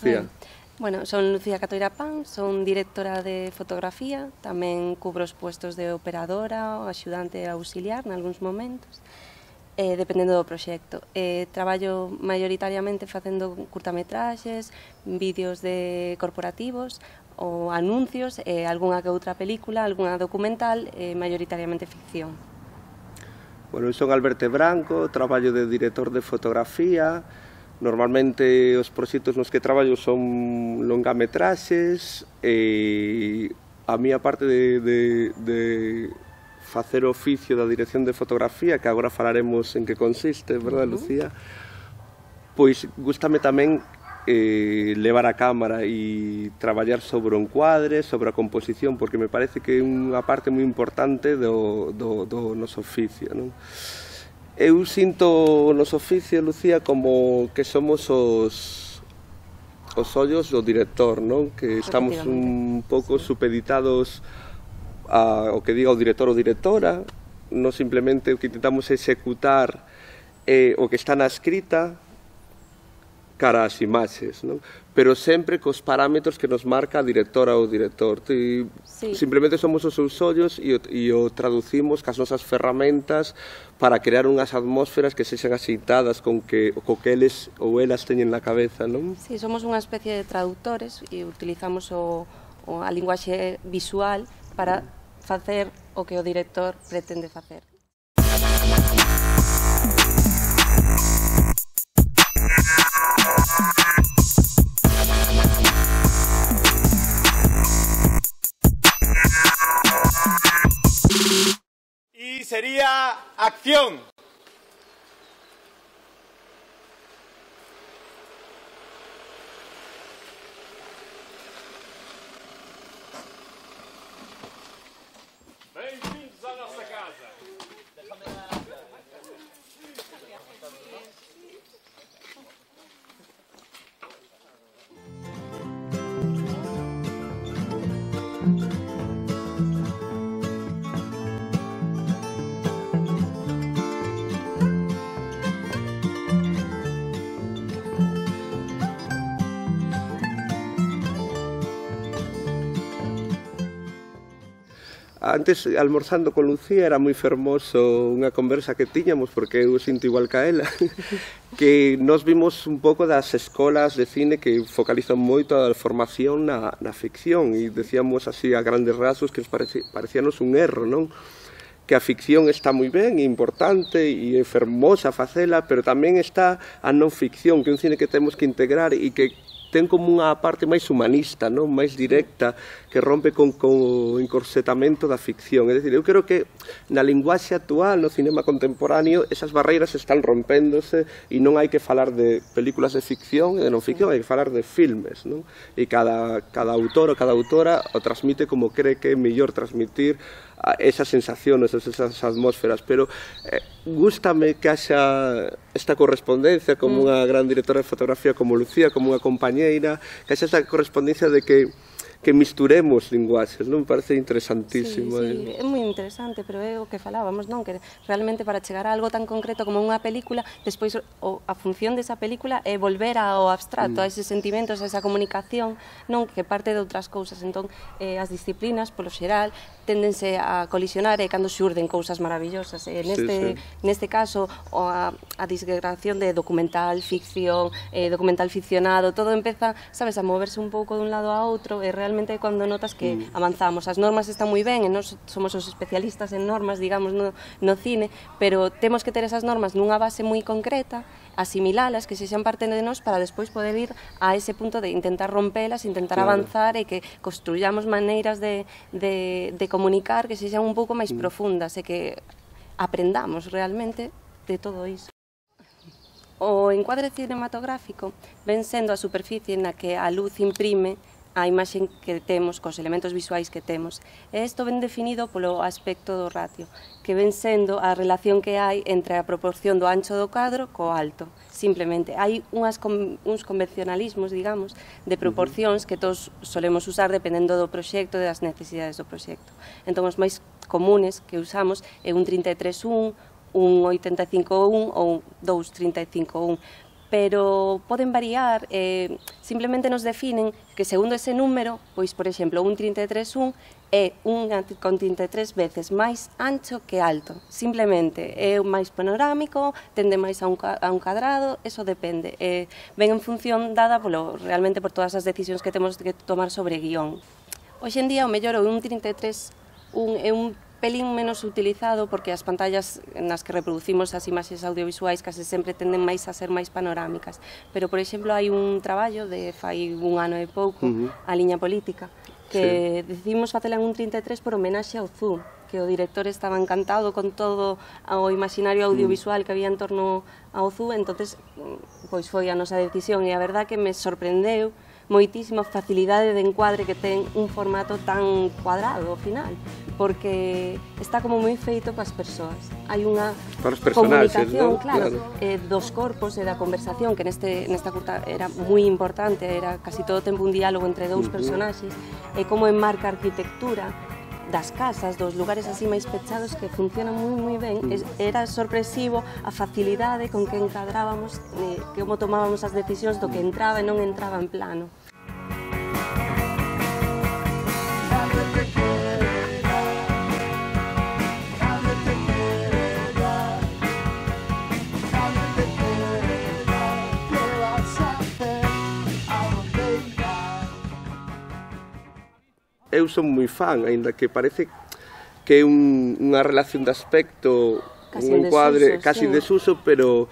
Lucía? Mm. Bueno, son Lucía Catoira Pan, son directora de fotografía, tamén cubro os puestos de operadora, axudante auxiliar nalgúns momentos eh, dependendo do proxecto. Eh, traballo maioritariamente facendo curtametraxes, vídeos de corporativos ou anuncios, eh, algunha que outra película, algunha documental, eh, maioritariamente ficción. Bueno, eu son Alberto Branco, traballo de director de fotografía, Normalmente os proxectos nos que traballo son longametraxes e a mía parte de, de, de facer oficio da dirección de fotografía, que agora falaremos en que consiste, verdad. Lucía? Pois gustame tamén eh, levar a cámara e traballar sobre o encuadre, sobre a composición, porque me parece que é unha parte moi importante do, do, do noso oficio, non? Eu sinto nos oficios, Lucía, como que somos os os ollos do director, non? Que estamos un pouco supeditados a, o que diga o director ou directora, non simplemente o que intentamos executar eh, o que está na escrita cara ás imaxes, non? pero sempre cos parámetros que nos marca a directora ou director. Ti, sí. Simplemente somos os seus ollos e, o, e o traducimos cas nosas ferramentas para crear unhas atmósferas que sexan axeitadas con que co que eles ou elas teñen na cabeza, non? Si, sí, somos unha especie de traductores e utilizamos o, o a linguaxe visual para facer o que o director pretende facer. había acción. antes almorzando con Lucía era moi fermoso unha conversa que tiñamos porque eu sinto igual que a ela que nos vimos un pouco das escolas de cine que focalizan moito a formación na, na ficción e decíamos así a grandes rasgos que nos parecía, parecíanos un erro, non? que a ficción está moi ben, e importante e é fermosa facela, pero tamén está a non ficción, que é un cine que temos que integrar e que ten como unha parte máis humanista, non? máis directa, que rompe con, con o encorsetamento da ficción. É dicir, eu creo que na linguaxe actual, no cinema contemporáneo, esas barreiras están rompéndose e non hai que falar de películas de ficción e de non ficción, hai que falar de filmes. Non? E cada, cada autor ou cada autora o transmite como cree que é mellor transmitir esa sensación, esas, esas atmósferas, pero eh, gustame que haxa esta correspondencia como mm. unha gran directora de fotografía como Lucía, como unha compañeira, que haxa esta correspondencia de que que misturemos linguaxes, non? Parece interesantísimo. Sí, eh. sí, é moi interesante, pero é o que falábamos, non? Que realmente para chegar a algo tan concreto como unha película, despois o, a función desa película é volver ao abstracto, mm. a eses sentimentos, a esa comunicación, non? Que parte de outras cousas. Entón, eh, as disciplinas, polo xeral, tendense a colisionar e cando xurden cousas maravillosas. E eh, neste, sí, sí. neste caso, a, a disgregación de documental, ficción, eh, documental ficcionado, todo empeza, sabes, a moverse un pouco dun lado a outro e realmente cando notas que mm. avanzamos. As normas están moi ben e nós somos os especialistas en normas, digamos, no, no cine, pero temos que ter esas normas nunha base moi concreta asimilalas, que se sexan parte de nós para despois poder ir a ese punto de intentar rompelas, intentar claro. avanzar e que construyamos maneiras de, de, de comunicar que sexan un pouco máis mm. profundas e que aprendamos realmente de todo iso. O encuadre cinematográfico ven sendo a superficie na que a luz imprime a imaxe que temos, cos elementos visuais que temos. E isto ben definido polo aspecto do ratio, que ven sendo a relación que hai entre a proporción do ancho do cadro co alto. Simplemente, hai unhas uns convencionalismos, digamos, de proporcións que todos solemos usar dependendo do proxecto e das necesidades do proxecto. Entón, os máis comunes que usamos é un 33-1, un 85-1 ou un 2-35-1, pero poden variar, eh, simplemente nos definen que segundo ese número, pois, por exemplo, un 33.1 é un con 33 veces máis ancho que alto. Simplemente é máis panorámico, tende máis a un, a un cadrado, eso depende. Eh, ven en función dada polo, realmente por todas as decisións que temos que tomar sobre guión. Hoxe en día, o mellor, un 33 un, é un pelín menos utilizado porque as pantallas nas que reproducimos as imaxes audiovisuais case sempre tenden máis a ser máis panorámicas. Pero, por exemplo, hai un traballo de fai un ano e pouco, uh -huh. a liña política, que sí. decidimos facela en un 33 por homenaxe ao Zoom que o director estaba encantado con todo o imaginario mm. audiovisual que había en torno ao Zoom, entonces pois foi a nosa decisión e a verdad que me sorprendeu uh moitísima facilidade de encuadre que ten un formato tan cuadrado ao final porque está como moi feito para as persoas. Hai unha comunicación, ¿no? claro, claro. Eh, dos corpos e da conversación, que neste, nesta curta era moi importante, era casi todo o tempo un diálogo entre dous personaxes, e como enmarca a arquitectura, das casas, dos lugares así máis pechados que funcionan moi moi ben. Era sorpresivo a facilidade con que encadrábamos, eh, como tomábamos as decisións do que entraba e non entraba en plano. eu son moi fan, aínda que parece que é un, unha relación de aspecto, casi un encuadre desuso, casi sí. desuso, pero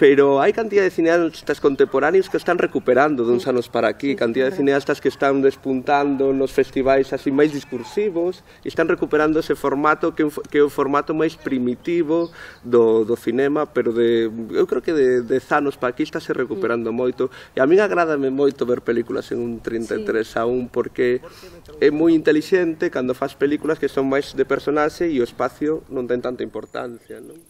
pero hai cantidad de cineastas contemporáneos que están recuperando duns anos para aquí, cantidad de cineastas que están despuntando nos festivais así máis discursivos e están recuperando ese formato que, que é o formato máis primitivo do, do cinema, pero de, eu creo que de, de anos para aquí estáse recuperando moito e a min agrádame moito ver películas en un 33 sí. a 1 porque é moi intelixente cando faz películas que son máis de personaxe e o espacio non ten tanta importancia, non?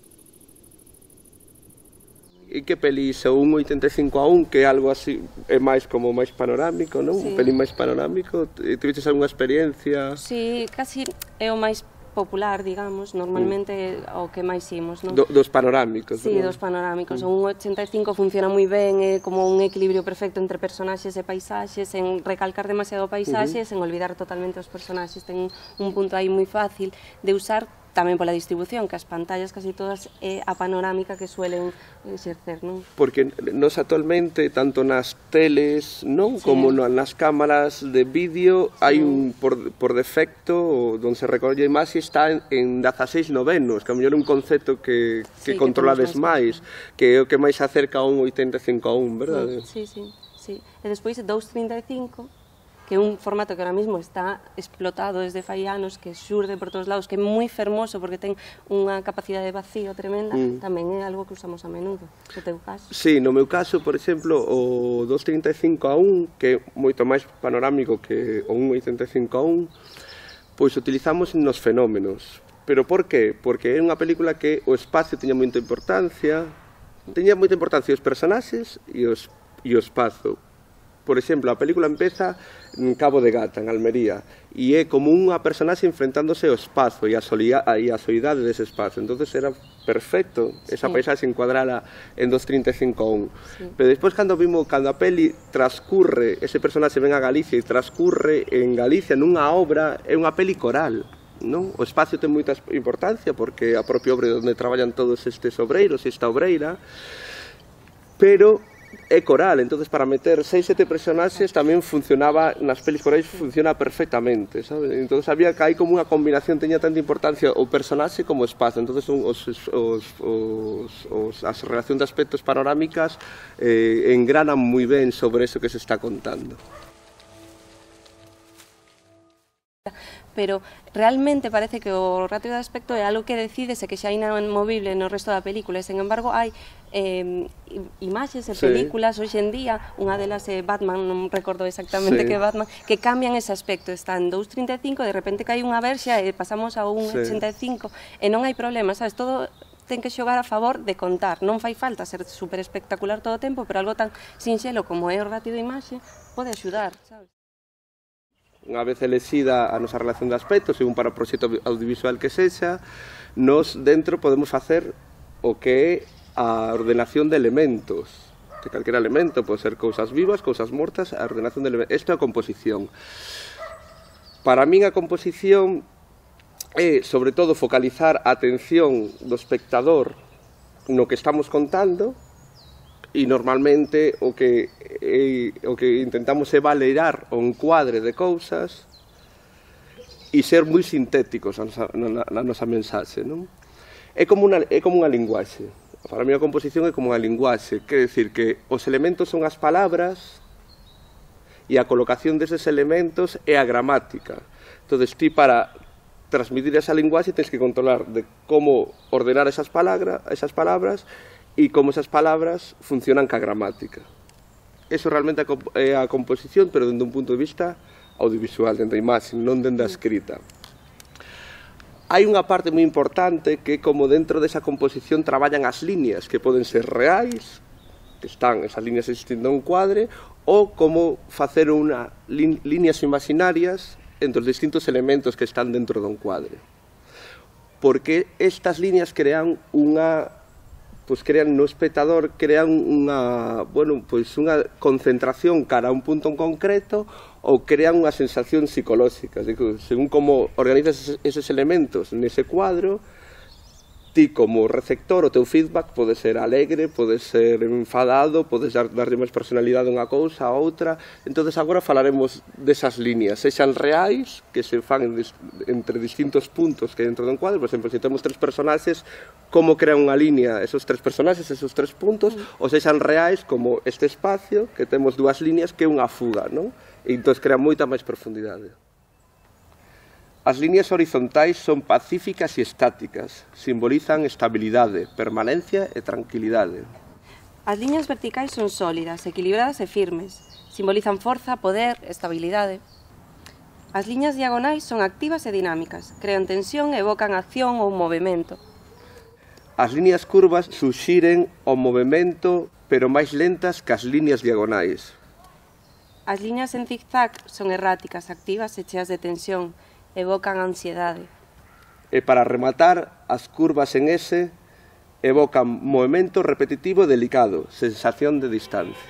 E que peli ou un 85 a 1 que é algo así é máis como máis panorámico, non? Sí. Un pelín máis panorámico. Tiveches algunha experiencia? Sí, casi é o máis popular, digamos, normalmente mm. o que máis imos, non? Do, dos panorámicos, Sí, non? dos panorámicos. Mm. Un 85 funciona moi ben, é como un equilibrio perfecto entre personaxes e paisaxes, en recalcar demasiado paisaxes, uh -huh. en olvidar totalmente os personaxes. Ten un punto aí moi fácil de usar tamén pola distribución, que as pantallas casi todas é a panorámica que suelen exercer, non? Porque nos actualmente, tanto nas teles, non? Sí. Como nas cámaras de vídeo, sí. hai un, por, por defecto, onde se recolle máis, está en, en 16 novenos, que a mellor un concepto que, que sí, controlades que máis, que é o que máis acerca a un 85 a un, verdade? Sí, sí, sí. sí. E despois 2.35, que é un formato que ahora mismo está explotado desde fai anos, que xurde por todos lados, que é moi fermoso porque ten unha capacidade de vacío tremenda, mm. tamén é algo que usamos a menudo, no teu caso. Sí, no meu caso, por exemplo, o 235 a 1, que é moito máis panorámico que o 185 a 1, pois utilizamos nos fenómenos. Pero por qué? Porque é unha película que o espacio tiña moita importancia, teña moita importancia os personaxes e os e o espazo, por exemplo, a película empeza en Cabo de Gata, en Almería, e é como unha personaxe enfrentándose ao espazo e a, solia, e a soidade dese espazo. entonces era perfecto esa sí. paisaxe encuadrala en 2.35 a 1. Sí. Pero despois, cando vimos, cando a peli transcurre, ese personaxe ven a Galicia e transcurre en Galicia nunha obra, é unha peli coral non? O espacio ten moita importancia porque a propia obra onde traballan todos estes obreiros, esta obreira, pero é coral, entonces para meter seis, sete personaxes tamén funcionaba, nas pelis corais funciona perfectamente, sabe? Entonces había que hai como unha combinación, teña tanta importancia o personaxe como o espazo, entonces os, os, os, os, as relacións de aspectos panorámicas eh, engranan moi ben sobre eso que se está contando pero realmente parece que o ratio de aspecto é algo que decides que xa é inamovible no resto da película e sen embargo hai eh, imaxes e sí. películas hoxe en día, unha delas é Batman, non recordo exactamente sí. que Batman, que cambian ese aspecto, está en 2.35, de repente cae unha verxa e pasamos a 1.85 sí. e non hai problema, sabes, todo ten que xogar a favor de contar. Non fai falta ser super espectacular todo o tempo, pero algo tan sinxelo como é o ratio de imaxe pode axudar, sabes? unha vez elexida a nosa relación de aspectos, según para o proxecto audiovisual que sexa, nos dentro podemos facer o que é a ordenación de elementos de calquera elemento, pode ser cousas vivas, cousas mortas, a ordenación de elementos. Isto é a composición. Para min a composición é, sobre todo, focalizar a atención do espectador no que estamos contando, e normalmente o que, eh, o que intentamos é valerar o encuadre de cousas e ser moi sintéticos na nosa, na, na nosa mensaxe, non? É como unha, é como unha linguaxe. Para mí a composición é como unha linguaxe, quer decir que os elementos son as palabras e a colocación deses elementos é a gramática. Entonces, ti para transmitir esa linguaxe tens que controlar de como ordenar esas palabras, esas palabras e como esas palabras funcionan ca gramática. Eso realmente é a composición, pero dende un punto de vista audiovisual, dende a imaxe, non dende a escrita. Hai unha parte moi importante que como dentro desa composición traballan as líneas que poden ser reais, que están esas líneas existindo un cuadre, ou como facer unha líneas imaginarias entre os distintos elementos que están dentro dun cuadre. Porque estas líneas crean unha pois crean no espectador crean unha, bueno, pois unha concentración cara a un punto en concreto ou crean unha sensación psicolóxica, según como organizas eses elementos nese cuadro, ti como receptor o teu feedback pode ser alegre, pode ser enfadado, podes dar, darlle máis personalidade a unha cousa, a outra. Entonces agora falaremos desas líneas, sexan reais, que se fan entre distintos puntos que dentro dun cuadro, por exemplo, se temos tres personaxes, como crea unha línea esos tres personaxes, esos tres puntos, mm. ou sexan reais como este espacio, que temos dúas líneas, que é unha fuga, non? E entón crea moita máis profundidade. As líneas horizontais son pacíficas e estáticas, simbolizan estabilidade, permanencia e tranquilidade. As liñas verticais son sólidas, equilibradas e firmes, simbolizan forza, poder, estabilidade. As liñas diagonais son activas e dinámicas, crean tensión e evocan acción ou movimento. As liñas curvas suxiren o movimento, pero máis lentas que as liñas diagonais. As liñas en zigzag son erráticas, activas e cheas de tensión, evocan ansiedade. E para rematar, as curvas en S evocan movimento repetitivo delicado, sensación de distancia.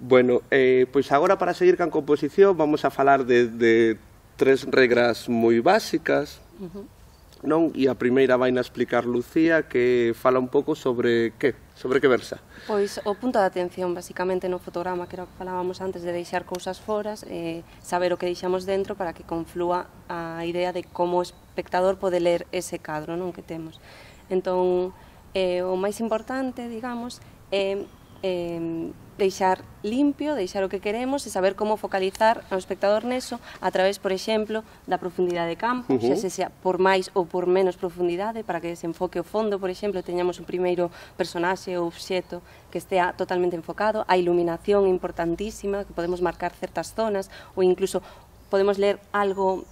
Bueno, eh, pois agora para seguir can composición vamos a falar de, de tres regras moi básicas. Uh -huh. Non, e a primeira vai na explicar Lucía que fala un pouco sobre que, sobre que versa. Pois o punto de atención basicamente no fotograma que era o que falábamos antes de deixar cousas foras, eh, saber o que deixamos dentro para que conflúa a idea de como o espectador pode ler ese cadro non que temos. Entón, eh, o máis importante, digamos, é eh, deixar limpio, deixar o que queremos e saber como focalizar ao espectador neso a través, por exemplo, da profundidade de campo, uh -huh. xa se sea por máis ou por menos profundidade, para que desenfoque o fondo, por exemplo, teñamos un primeiro personaxe ou obxeto que estea totalmente enfocado, a iluminación importantísima, que podemos marcar certas zonas, ou incluso podemos ler algo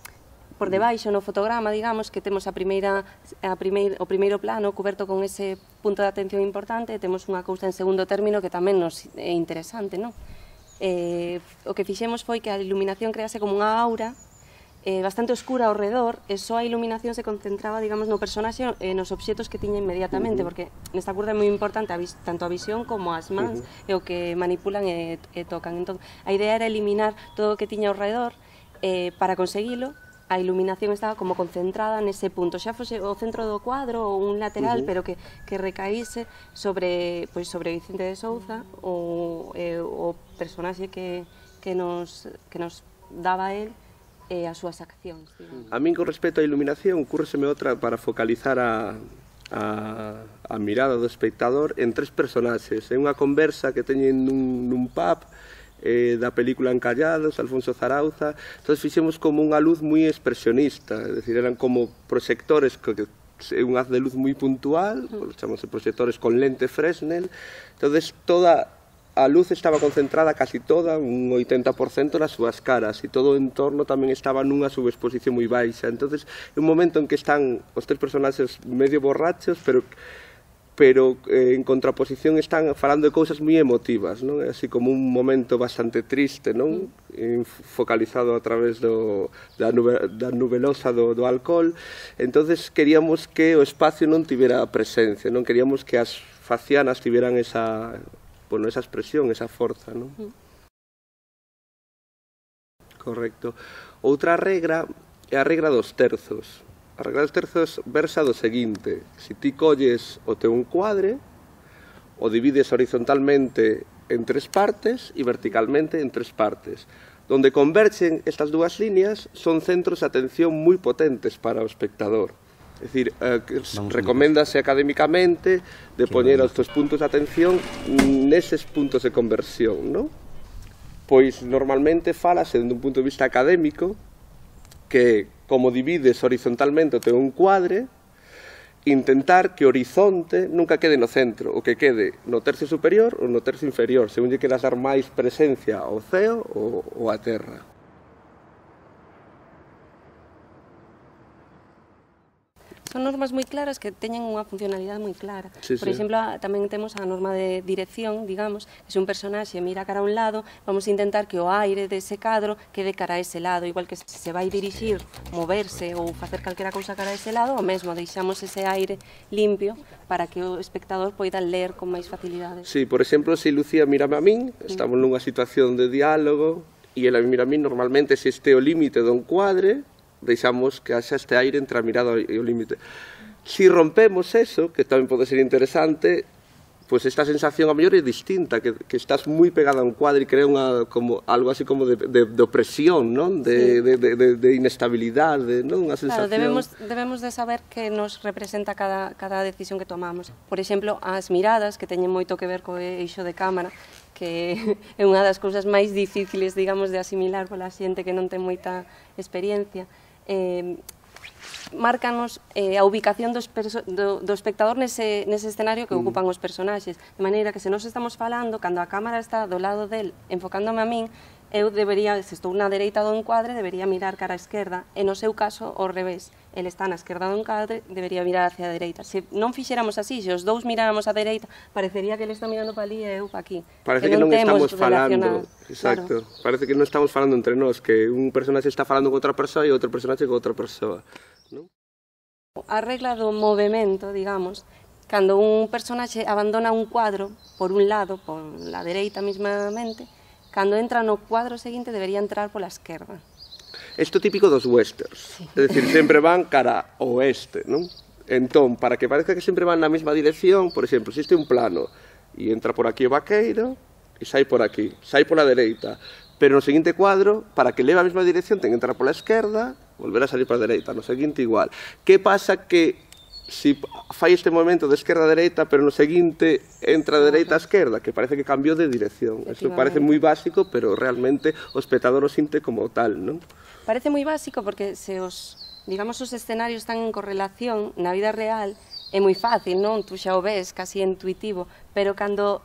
por debaixo no fotograma, digamos, que temos a primeira, a primeir, o primeiro plano coberto con ese punto de atención importante, e temos unha cousa en segundo término que tamén nos é interesante, non? Eh, o que fixemos foi que a iluminación crease como unha aura eh, bastante oscura ao redor e só a iluminación se concentraba, digamos, no personaxe e nos obxetos que tiña inmediatamente, uh -huh. porque nesta curta é moi importante a vis, tanto a visión como as mans uh -huh. e o que manipulan e, e tocan. Entón, a idea era eliminar todo o que tiña ao redor eh, para conseguilo a iluminación estaba como concentrada nese punto, xa fose o centro do cuadro ou un lateral, uh -huh. pero que, que recaíse sobre, pois, sobre Vicente de Souza, o, eh, o personaxe que, que, nos, que nos daba el e eh, as súas accións. Digamos. A min, con respecto á iluminación, ocurreseme outra para focalizar a, a, a mirada do espectador en tres personaxes. É unha conversa que teñen nun, nun pub, eh, da película Encallados, Alfonso Zarauza. entonces fixemos como unha luz moi expresionista, é dicir, eran como proxectores que é un haz de luz moi puntual, chamamos proxectores con lente Fresnel, entonces toda a luz estaba concentrada casi toda, un 80% nas súas caras e todo o entorno tamén estaba nunha subexposición moi baixa. entonces é un momento en que están os tres personaxes medio borrachos, pero pero eh, en contraposición están falando de cousas moi emotivas, non? É así como un momento bastante triste, non? Mm. Focalizado a través do, da, nube, da nubelosa do, do alcohol. entonces queríamos que o espacio non tivera presencia, non? Queríamos que as facianas tiveran esa, bueno, esa expresión, esa forza, non? Mm. Correcto. Outra regra é a regra dos terzos A regra dos terzos versa do seguinte, se si ti colles o teu encuadre, o divides horizontalmente en tres partes e verticalmente en tres partes. Donde converxen estas dúas líneas son centros de atención moi potentes para o espectador. É dicir, eh, recoméndase académicamente de poñer os teus puntos de atención neses puntos de conversión, non? Pois normalmente falase dende un punto de vista académico que como divides horizontalmente o teu encuadre, intentar que o horizonte nunca quede no centro, o que quede no tercio superior ou no tercio inferior, según lle queras dar máis presencia ao ceo ou á terra. Son normas moi claras que teñen unha funcionalidade moi clara. Sí, Por sí. exemplo, tamén temos a norma de dirección, digamos, que se un personaxe mira cara a un lado, vamos a intentar que o aire dese cadro quede cara a ese lado, igual que se vai dirixir, moverse ou facer calquera cousa cara a ese lado, o mesmo, deixamos ese aire limpio para que o espectador poida ler con máis facilidade. Sí, por exemplo, se Lucía mírame a min, estamos nunha situación de diálogo, e ela mira a min normalmente se este o límite dun cuadre, deixamos que haxa este aire entre a mirada e o límite. Si rompemos eso, que tamén pode ser interesante, pois esta sensación a mellor é distinta, que, que estás moi pegada a un cuadro e crea unha, como, algo así como de, de, de opresión, non? De, sí. de, de, de, de inestabilidade, non? Unha sensación... Claro, debemos, debemos de saber que nos representa cada, cada decisión que tomamos. Por exemplo, as miradas, que teñen moito que ver co eixo de cámara, que é unha das cousas máis difíciles, digamos, de asimilar pola xente que non ten moita experiencia eh, márcanos eh, a ubicación dos do, do espectador nese, nese escenario que mm. ocupan os personaxes. De maneira que se nós estamos falando, cando a cámara está do lado del enfocándome a min, eu debería, se estou na dereita do encuadre, debería mirar cara a esquerda, e no seu caso, ao revés el está na esquerda dun cadre, debería mirar hacia a dereita. Se non fixéramos así, se os dous miráramos á dereita, parecería que ele está mirando para ali e eu para aquí. Parece que, que non, non estamos falando. Exacto. Claro. Parece que non estamos falando entre nós, que un personaxe está falando con outra persoa e outro personaxe con outra persoa. Non? A regla do movimento, digamos, cando un personaxe abandona un cuadro por un lado, por la dereita mismamente, cando entra no cuadro seguinte debería entrar pola esquerda. Isto típico dos westerns, sí. é dicir, sempre van cara oeste, non? Entón, para que parezca que sempre van na mesma dirección, por exemplo, existe un plano e entra por aquí o vaqueiro e sai por aquí, sai pola dereita, pero no seguinte cuadro, para que leve a mesma dirección, ten que entrar pola esquerda, volver a salir pola dereita, no seguinte igual. Que pasa que si fai este movimento de esquerda a dereita, pero no seguinte entra de dereita a esquerda, que parece que cambiou de dirección. Eso parece moi básico, pero realmente o espectador o sinte como tal, non? Parece moi básico porque se os, digamos, os escenarios están en correlación na vida real, é moi fácil, non? Tú xa o ves, casi intuitivo, pero cando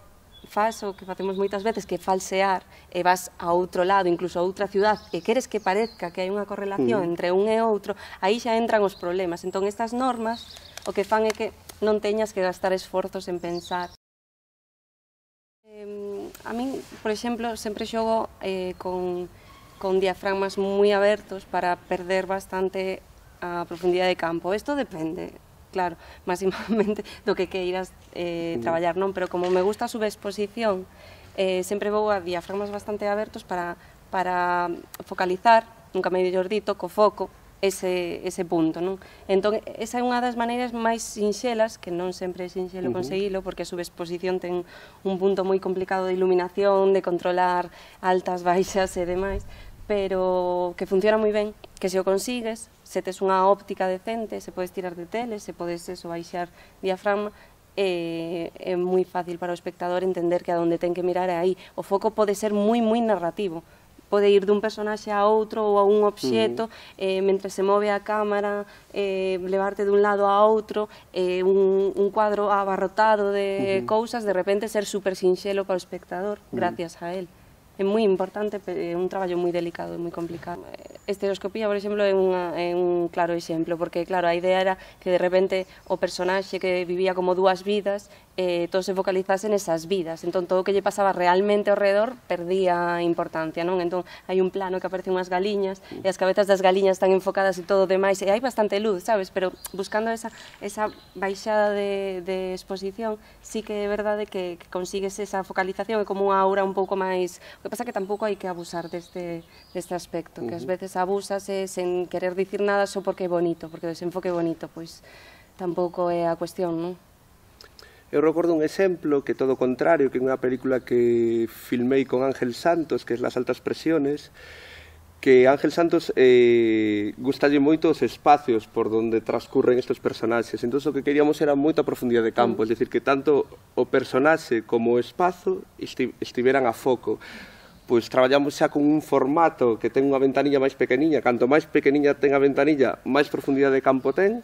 fas o que facemos moitas veces, que falsear, e vas a outro lado, incluso a outra ciudad, e queres que parezca que hai unha correlación mm. entre un e outro, aí xa entran os problemas. Entón, estas normas o que fan é que non teñas que gastar esforzos en pensar. Eh, a min, por exemplo, sempre xogo eh, con, con diafragmas moi abertos para perder bastante a profundidade de campo. Isto depende, claro, máximamente do que queiras eh, traballar, non? Pero como me gusta a subexposición, eh, sempre vou a diafragmas bastante abertos para, para focalizar, nunca mellor dito, co foco, ese, ese punto. Non? Entón, esa é unha das maneiras máis sinxelas, que non sempre é sinxelo uh -huh. conseguilo, porque a subexposición ten un punto moi complicado de iluminación, de controlar altas, baixas e demais, pero que funciona moi ben, que se o consigues, se tes unha óptica decente, se podes tirar de tele, se podes eso, baixar diafragma, é, é moi fácil para o espectador entender que a donde ten que mirar é aí. O foco pode ser moi, moi narrativo, pode ir dun personaxe a outro ou a un obxeto, uh mm. -huh. eh, mentre se move a cámara, eh, levarte dun lado a outro, eh, un, un cuadro abarrotado de uh -huh. cousas, de repente ser super sinxelo para o espectador, uh -huh. gracias a él é moi importante, é un traballo moi delicado e moi complicado. Estereoscopía, por exemplo, é, unha, é un claro exemplo, porque, claro, a idea era que de repente o personaxe que vivía como dúas vidas, eh, todo se focalizase nesas vidas, entón todo o que lle pasaba realmente ao redor perdía importancia, non? Entón hai un plano que aparecen unhas galiñas e as cabezas das galiñas están enfocadas e todo demais, e hai bastante luz, sabes? Pero buscando esa, esa baixada de, de exposición, sí que é verdade que, que consigues esa focalización e como unha aura un pouco máis O que pasa que tampouco hai que abusar deste, deste aspecto, que ás veces abusase eh, sen querer dicir nada só porque é bonito, porque o desenfoque é bonito, pois tampouco é a cuestión, non? Eu recordo un exemplo que todo o contrario, que é unha película que filmei con Ángel Santos, que é Las altas presiones, que Ángel Santos eh, gustalle moito os espacios por onde transcurren estes personaxes. Entón, o que queríamos era moita profundidade de campo, mm. é dicir, que tanto o personaxe como o espazo estiveran a foco pois traballamos xa con un formato que ten unha ventanilla máis pequeniña. Canto máis pequeniña ten a ventanilla, máis profundidade de campo ten.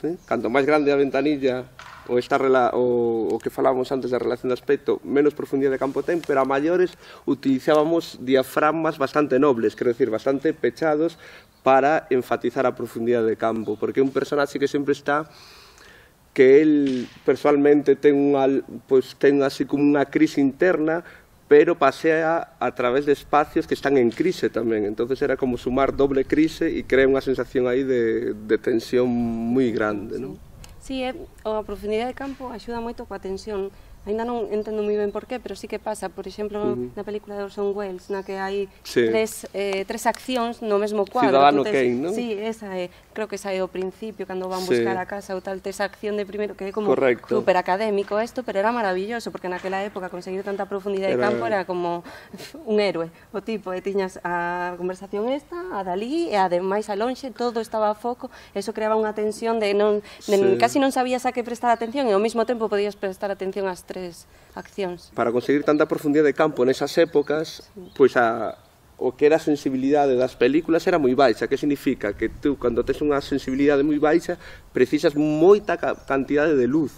¿sí? Canto máis grande a ventanilla, o, esta rela o, o que falábamos antes da relación de aspecto, menos profundidade de campo ten, pero a maiores utilizábamos diafragmas bastante nobles, quero decir, bastante pechados para enfatizar a profundidade de campo, porque un personaxe que sempre está que el personalmente ten unha, pois, ten así como unha crise interna pero pasea a través de espacios que están en crise tamén. entonces era como sumar doble crise e crea unha sensación aí de, de tensión moi grande. Non? Sí, é, a profundidade de campo axuda moito coa tensión Ainda non entendo moi ben por qué, pero sí que pasa, por exemplo, uh -huh. na película de Orson Welles, na que hai sí. tres, eh, tres accións no mesmo cuadro. Ciudadano tes, Kane, non? Sí, esa é, creo que esa é o principio, cando van sí. buscar a casa ou tal, tes acción de primeiro, que é como Correcto. super académico isto, pero era maravilloso, porque naquela época conseguir tanta profundidade era... de campo era como un héroe, o tipo, e tiñas a conversación esta, a Dalí, e ademais a lonxe, todo estaba a foco, eso creaba unha tensión de non, de sí. casi non sabías a que prestar atención, e ao mesmo tempo podías prestar atención ás tres tres accións. Para conseguir tanta profundidade de campo nesas épocas, sí. pois a o que era a sensibilidade das películas era moi baixa, que significa que tú cando tes unha sensibilidade moi baixa precisas moita cantidade de luz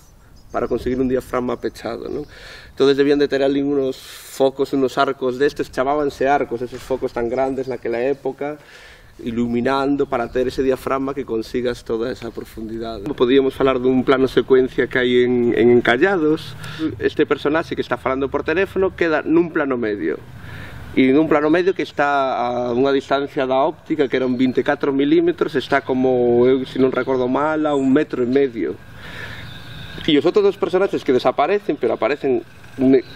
para conseguir un diafragma pechado, non? Entonces debían de ter ali unos focos, unos arcos destes, chamábanse arcos, esos focos tan grandes naquela época, iluminando para ter ese diafragma que consigas toda esa profundidade. Podíamos falar dun plano secuencia que hai en, en Encallados. Este personaxe que está falando por teléfono queda nun plano medio e nun plano medio que está a unha distancia da óptica que eran 24 milímetros está como, eh, eu se non recordo mal a un metro e medio e os outros dos personaxes que desaparecen pero aparecen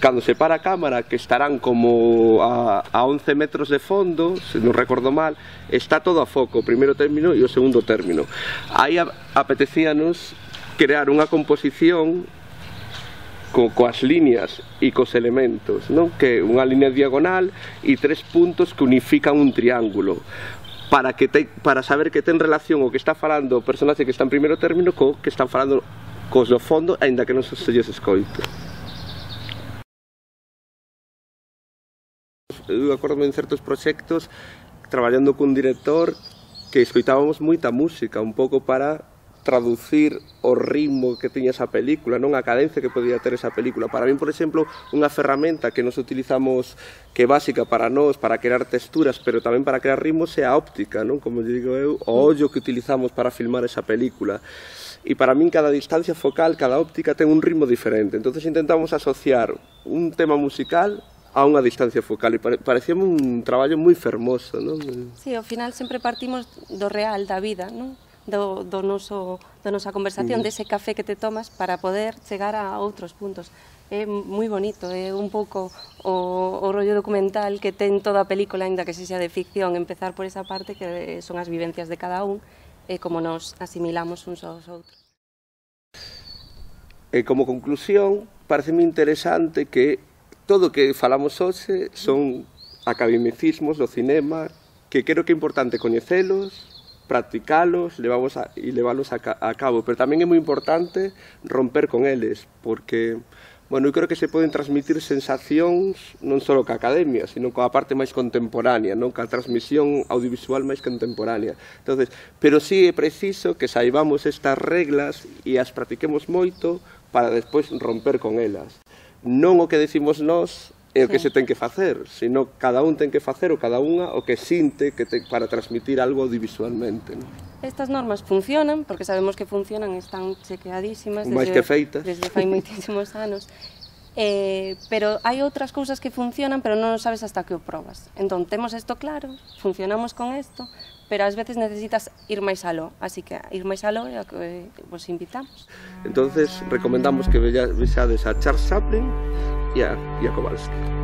cando se para a cámara que estarán como a, a 11 metros de fondo se non recordo mal está todo a foco o primeiro término e o segundo término. Aí apetecíanos crear unha composición co, coas líneas e cos elementos non? que unha línea diagonal e tres puntos que unifican un triángulo. Para, que te, para saber que ten relación o que está falando o personaxe que está en primeiro término co que están falando cos do fondo aínda que non se lles escoito eu acordo en certos proxectos traballando cun director que escoitábamos moita música, un pouco para traducir o ritmo que tiña esa película, non a cadencia que podía ter esa película. Para min, por exemplo, unha ferramenta que nos utilizamos que é básica para nós, para crear texturas, pero tamén para crear ritmos é a óptica, non? Como digo eu, o ollo que utilizamos para filmar esa película. E para min cada distancia focal, cada óptica ten un ritmo diferente. Entonces intentamos asociar un tema musical a unha distancia focal e parecía un traballo moi fermoso, non? Si, sí, ao final sempre partimos do real, da vida, non? Do, do noso, da nosa conversación, mm. dese café que te tomas para poder chegar a outros puntos. É moi bonito, é un pouco o, o rollo documental que ten toda a película, ainda que sexa de ficción, empezar por esa parte que eh, son as vivencias de cada un e como nos asimilamos uns aos outros. E como conclusión, pareceme interesante que todo o que falamos hoxe son academicismos do cinema que creo que é importante coñecelos, practicalos levamos a, e leválos a, a cabo, pero tamén é moi importante romper con eles, porque bueno, eu creo que se poden transmitir sensacións non só ca academia, sino coa parte máis contemporánea, non ca transmisión audiovisual máis contemporánea. Entonces, pero sí é preciso que saibamos estas reglas e as practiquemos moito para despois romper con elas non o que decimos nós é o que se ten que facer, sino cada un ten que facer o cada unha o que sinte que te, para transmitir algo audiovisualmente. Non? Estas normas funcionan, porque sabemos que funcionan, están chequeadísimas desde, que feitas. desde fai moitísimos anos eh, pero hai outras cousas que funcionan pero non sabes hasta que o probas. Entón temos isto claro, funcionamos con isto pero ás veces necesitas ir máis aló. Así que ir máis aló é a que eh, vos invitamos. Entonces recomendamos que vexades a Charles Chaplin e a, e a Kowalski.